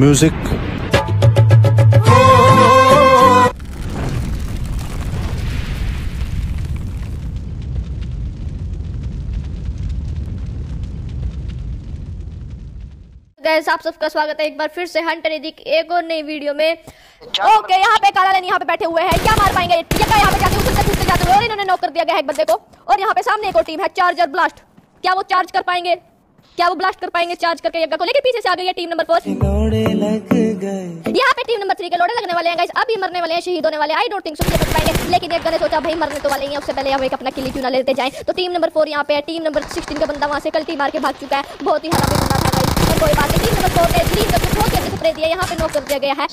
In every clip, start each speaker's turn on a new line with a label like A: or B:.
A: Music
B: gas आप सबका स्वागत है एक बार फिर से हंटर एडी एक और नई वीडियो में। ओके यहाँ पे काला लाइन यहाँ पे बैठे हुए हैं। क्या मार पाएँगे? ये का यहाँ पे उछलते कूदते जाते हुए और इन्होंने नॉक कर दिया गया है एक बंदे को। और यहाँ पे सामने एक और टीम है चार्जर ब्लास्ट। क्या वो चार्ज कर पाएँगे? क्या वो ब्लास्ट कर पाएँगे चार्ज करके? यज्ञा को लेकिन पीछे से आ गई है टीम नंबर फोर। यहाँ पे टीम नंबर थ्री के लोड़े लगने वाले हैं गाइस। अभी मरने वाले हैं शहीद होने वाले आई डोंट थिंक सो बच पाएँगे। लेकिन एक ने सोचा भाई मरने तो वाले ही हैं। उससे पहले हम एक अपना किली क्यों ना लेते जाएँ। तो टीम नंबर फोर यहाँ पे है। टीम नंबर सिक्सटीन का बंदा वहाँ से कल्टी मार के भाग चुका है। बहुत ही और कोई बात नहीं नंबर फोर के ग्रीन करके बहुत ही स्प्रे दिया यहाँ पे नॉक कर दिया गया है।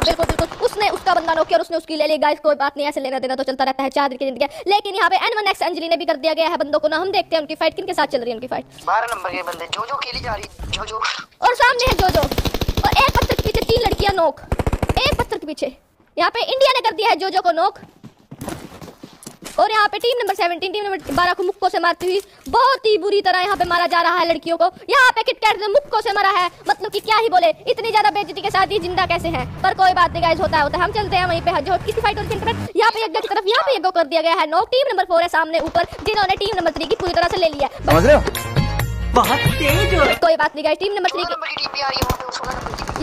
B: बिल्कुल बिल्कुल उसने उसका बंदा नॉक किया और उसने उसकी ले ली। गाइस कोई बात नहीं ऐसे लेना देना तो चलता रहता है चार दिन की ज़िंदगी लेकिन यहाँ पे एन वन एक्स अंजलि ने भी कर दिया गया है बंदों को ना। हम देखते हैं उनकी फाइट किन के साथ चल रही है उनकी फाइट
C: बारह नंबर के बंदे जो जो खेली जा रही जो जो
B: और सामने है जोजो। और एक पत्थर के पीछे तीन लड़कियाँ नोक। एक पत्थर के पीछे। यहाँ पे इंडिया ने कर दिया है जोजो को नोक। और यहाँ पे टीम नंबर 17 टीम नंबर 12 को मुक्को से मारती हुई बहुत ही बुरी तरह यहाँ पे मारा जा रहा है लड़कियों को। यहाँ पे किटकैट ने मुक्को से मारा है। मतलब की क्या ही बोले, इतनी ज़्यादा बेजती के साथ ही ज़िंदा कैसे है? पर कोई बात नहीं गाइज़ होता है, होता हम चलते हैं वहीं पे जो किसी फाइट है यहाँ पे यज्ञ की तरफ़ यहाँ पे यज्ञ कर दिया गया है। नौ टीम नंबर फोर है सामने ऊपर, जिन्होंने टीम नंबर थ्री की पूरी तरह से ले लिया
C: बहुत तेज हो
B: कोई बात नहीं गाइस टीम नंबर थ्री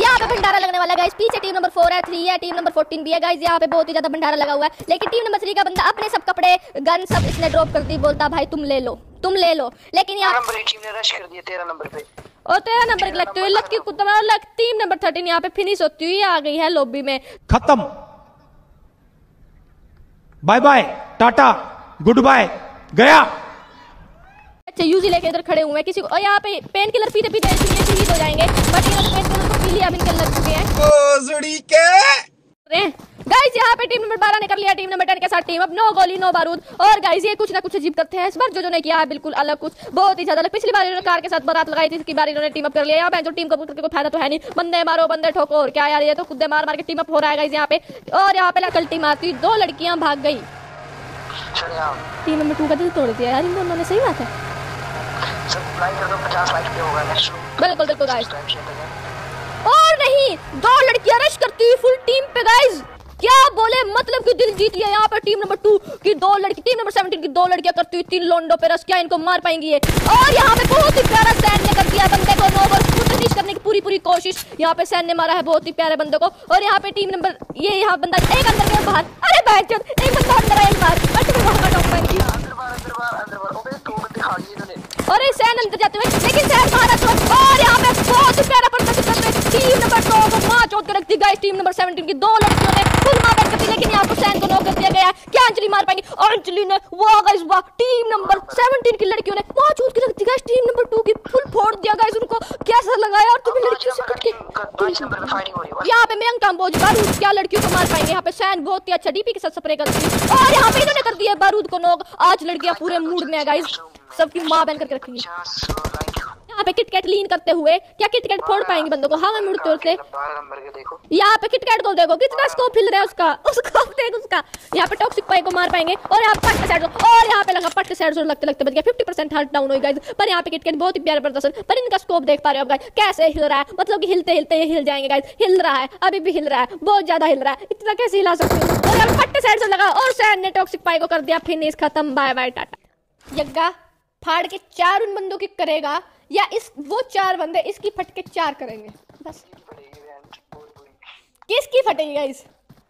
B: यहाँ पे भंडारा लगने वाला गाइस पीछे टीम नंबर फोर है थ्री है टीम नंबर फोर्टीन भी है गाइस यहाँ पे बहुत ही ज़्यादा भंडारा लगा हुआ है। लेकिन टीम नंबर थ्री का बंदा अपने सब कपड़े गन सब इसने ड्रॉप कर दी बोलता भाई तुम ले लो तुम ले लो। लेकिन यहाँ
C: टीम ने रश कर दिया तेरह नंबर पे।
B: और तेरह नंबर की लगती हुई lucky luck team number thirteen यहाँ पे फिनिश होती हुई आ गई है लॉबी में।
A: खत्म। Bye bye tata good bye गया।
B: अच्छा यूजी लेके इधर खड़े हुए हैं। किसी को और यहाँ पे पेन किलर पीते पीते शहीद हो जाएँगे। बट इन्होंने पेन किलर को पी लिया अब इनके लग चुके हैं गाइस यहाँ पे टीम नंबर 12 ने कर लिया टीम नंबर टेन के साथ टीम अब नो गोली नो बारूद। और गाइस ये कुछ ना कुछ अजीब करते हैं। इस बार जो जो ने किया है बिल्कुल अलग कुछ। बहुत ही ज़्यादा अलग। पिछली बार इन्होंने कार के साथ बारात लगाई थी इसकी बार इन्होंने टीम अप कर लिया। यहाँ पे जो टीम को करके कोई फ़ायदा तो है नहीं। बंदे मारो बंदे ठोको। और क्या यार ये तो खुद मार मार के टीम अप हो रहा है गाइस यहाँ पे। और यहाँ पे कल टीम आती। दो लड़कियाँ भाग गई। टीम नंबर टू का दिल तोड़ दिया यार। इन दोनों ने सही बात है। बिल्कुल बिल्कुल गाइस और नहीं, दो लड़कियाँ रश करती हुई फुल टीम पे गाइस क्या बोले मतलब कि दिल जीत लिया यहाँ पे टीम नंबर टू की दो लड़की टीम नंबर सेवनटीन की दो लड़कियाँ करती हुई तीन लोंडो पे रश क्या इनको मार पाएँगी ये? और यहाँ पे बहुत ही प्यारा सैन ने कर दिया बंदे को नो फिनिश करने की पूरी पूरी कोशिश। यहाँ पे सैन ने मारा है बहुत ही प्यारे बंदे को। और यहाँ पे टीम नंबर ये यहाँ बंदा एक अंदर बाहर अरे बैठ एक बंदा अंदर आया बाहर बट वहाँ का टॉप पहन की
C: अंदर बार अंदर बार अंदर बार ओबे दो बंदे खा लिए इन्होंने
B: और इस सैन अंदर जाते हुए लेकिन सैन बाहर आ चुका और यहाँ पे बहुत ही प्यारा प्रदर्शन करते हुए टीम नंबर दो को मार चौथ गाइस टीम नंबर 17 की दो लड़कियों ने फुल मार कर दी लेकिन यहाँ पे सैन को नॉक कर दिया गया क्या अंजलि मार पाएँगी? अंजलि ने वाह गाइस वाह टीम नंबर 17 की लड़कियों ने मार चौथ के रख दी गाइस टीम नंबर 2 की फुल फोड़ दिया गाइस उनको। कैसा लगा यार तुम्हें लड़कियों से कट के
C: पे
B: यहाँ पे मैं काम्बोज बारूद क्या लड़कियों को मार पाएँगे? यहाँ पे सैन बहुत ही अच्छा डीपी के साथ स्प्रे करती है। और यहाँ पे इन्होंने कर दिया बारूद को नॉक आज लड़कियाँ पूरे मूड में है गाइस सबकी माँ बहन करके रखेंगी यहाँ पे किटकैट लीन करते हुए क्या किटकैट फोड़ पाएँगे बंदों को? हाँ मैं मुड़ते उड़ते
C: देखो।
B: यहाँ पे किटकैट को देखो कितना स्कोप हिल रहा है उसका। उसका देख उसका। यहाँ पे टॉक्सिक पाई को मार पाएँगे और यहाँ पट साइड और यहाँ पे लगा पट साइड लगते लगते बच गया। फिफ्टी परसेंट हार्ट डाउन हुई गाइस पर यहाँ पे किटकैट बहुत ही प्यारा प्रदर्शन। पर इनका स्कोप देख पा रहे हो गाइस कैसे हिल रहा है? मतलब कि हिलते हिलते हिल जाएँगे गाइस हिल रहा है अभी भी हिल रहा है बहुत ज़्यादा हिल रहा है। इतना कैसे हिला सकते हो? और पट्टे साइड से लगा और सैन ने टॉक्सिक पाई को कर दिया। फिनिश खत्म बाय बाय टाटा। यज्ञा फाड़ के चार उन बंदों की करेगा। या इस, वो चार बंदे इसकी फटके चार करेंगे। बस। किसकी फटेगी गाइस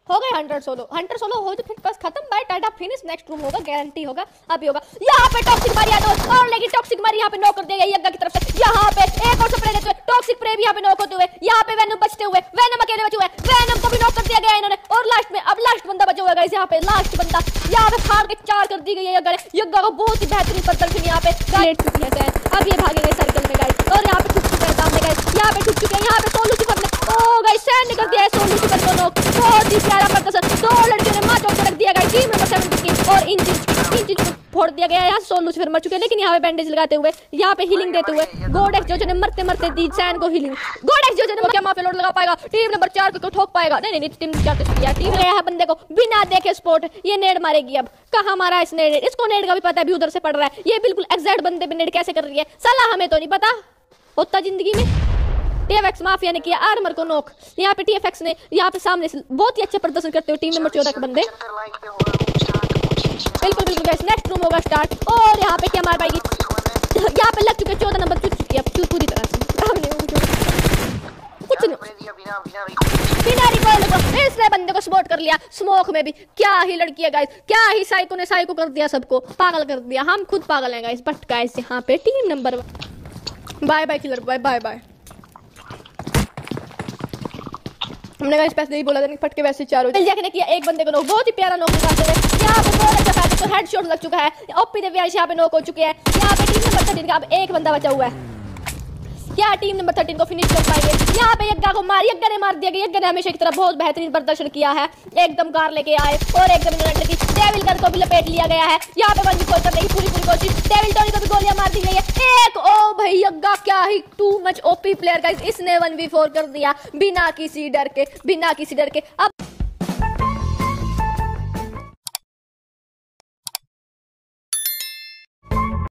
B: हो गए हंड्रेड सोलो हंड्रेड सोलो हो तो फिर बस खत्म। Bye tata finish next room होगा गारंटी होगा। अभी होगा। यहाँ पे टॉक्सिक मारी आ और लेकिन टॉक्सिक मारी यहाँ पे नॉक कर देगा यज्ञा की तरफ़ से। यहाँ पे एक और स्प्रे देते हुए टॉक्सिक प्रे भी यहाँ पे नॉक होते हुए। यहाँ पे वैनम बचते हुए वैनम अकेले बचे हुए। वैनम को भी नॉक कर दिया गया इन्होंने। और लास्ट में, अब लास्ट गाइस यहाँ पे लास्ट बंदा यहाँ पे फाड़ के चार कर दी गई है यज्ञा यज्ञा को बहुत ही बेहतरीन प्रदर्शन यहाँ पे। लेट चुकी है शायद अब ये भागेंगे सर्कल में गाइस और यहाँ पे छुप चुके हैं सामने गाइस यहाँ पे छुप चुके हैं यहाँ पे सोलू सुपर ने ओ गाइस सैन निकल दिया है सोलू सुपर को नॉक बहुत ही प्यारा प्रदर्शन। दो लड़कियों ने मार चौक रख दिया गाइस टीम नंबर 7 की। और इंजन इंजन को फोड़ दिया गया यहाँ सोलू से फिर मर चुके हैं। लेकिन यहाँ पे बैंडेज लगाते हुए, यहाँ पे हीलिंग देते हुए गोडेक्स जो ने मरते मरते दी सैन को हीलिंग गोडेक्स जो ने क्या माफ़ी लोड लगा पाएगा? टीम नंबर चार को ठोक पाएगा। नहीं नहीं टीम चार तो टीम गया है बंदे को। बिना देखे स्पोर्ट ये नेड मारेगी अब। कहाँ मारा इस नेड इसको नेड का भी पता है उधर से पड़ रहा है। ये बिल्कुल एग्जैक्ट बंदे पे नेड कैसे कर रही है? साला हमें तो नहीं पता। होता ज़िंदगी में। टीएफएक्स माफिया ने किया आर्मर को नोक। यहाँ पे टीएफएक्स ने, यहाँ पे सामने बहुत ही अच्छा प्रदर्शन करते हुए टीम नंबर चौदह के बंदे
C: चंद्र लाइक पे होगा रूम स्टार्ट
B: बिल्कुल बिल्कुल गाइस नेक्स्ट रूम होगा स्टार्ट और यहाँ पे क्या मार पाएगी यहाँ पे लग चुके चौदह नंबर चुक चुकी है। पूरी तरह से। कुछ नहीं।
C: बिना
B: रिकॉइल को इसने बंदे को स्पॉट कर लिया। स्मोक में भी। क्या ही लड़की है गाइस क्या ही साइको ने साइको कर दिया सबको। पागल कर दिया। हम खुद पागल हैं गाइस बट गाइस यहाँ पे team number bye bye killer bye bye bye हमने गाइस पैसे नहीं बोला था फटके वैसे चारों जैक ने किया एक बंदे को नॉक बहुत ही प्यारा नॉक निकालते हुए पे बहुत अच्छा तो हेडशॉट लग चुका है। ओपी देवियांश यहाँ पे नॉक हो चुके हैं। यहाँ पे टीम नंबर थर्टीन का अब एक बंदा बचा हुआ है। क्या टीम नंबर थर्टीन को फिनिश कर पाएँगे। यहाँ पे यज्ञा को मार, यज्ञा ने मार दिया गया यज्ञा ने हमेशा की तरह बहुत बेहतरीन प्रदर्शन किया है। एकदम कार लेके आए और एकदम इन्होंने की गन को भी लपेट लिया गया है। यहाँ पे वन विकोल करने की पूरी पूरी कोशिश। डेविल टोनी को भी गोलियाँ मार दी गई है। एक, ओ भाई यज्ञा, क्या ही too much OP player guys इसने वन वी फोर कर दिया। बिना किसी डर के, बिना किसी डर के। अब